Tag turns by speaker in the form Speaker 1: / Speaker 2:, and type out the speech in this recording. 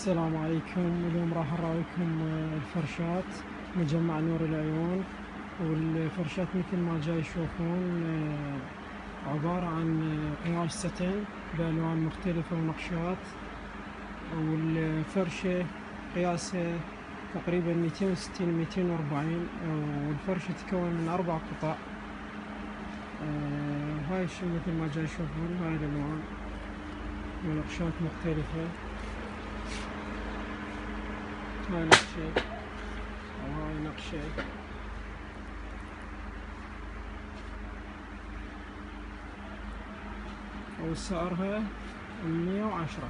Speaker 1: السلام عليكم. اليوم راح اراويكم الفرشات مجمع نور العيون والفرشات مثل ما جاي تشوفون آه، عبارة عن قماش ستن بألوان مختلفة ونقشات والفرشة قياسها تقريبا ميتين وستين ميتين وأربعين والفرشة تتكون من أربع قطع. آه، هاي الشي مثل ما جاي تشوفون هاي الألوان ونقشات مختلفة. هاي نقشة وهاي نقشة وسعرها مية وعشرة.